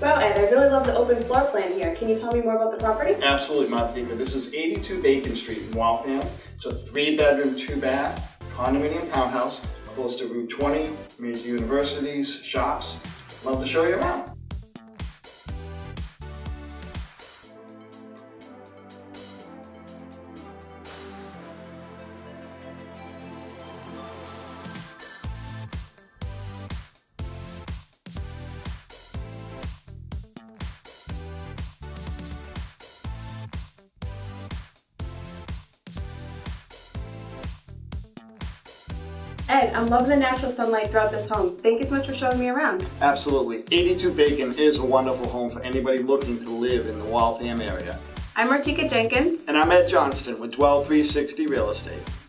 Wow, Ed, I really love the open floor plan here. Can you tell me more about the property? Absolutely, Martika. This is 82 Bacon Street in Waltham. It's a three-bedroom, two-bath condominium townhouse close to Route 20, major universities, shops. Love to show you around. Ed, I'm loving the natural sunlight throughout this home. Thank you so much for showing me around. Absolutely. 82 Bacon is a wonderful home for anybody looking to live in the Waltham area. I'm Martika Jenkins. And I'm Ed Johnston with Dwell360 Real Estate.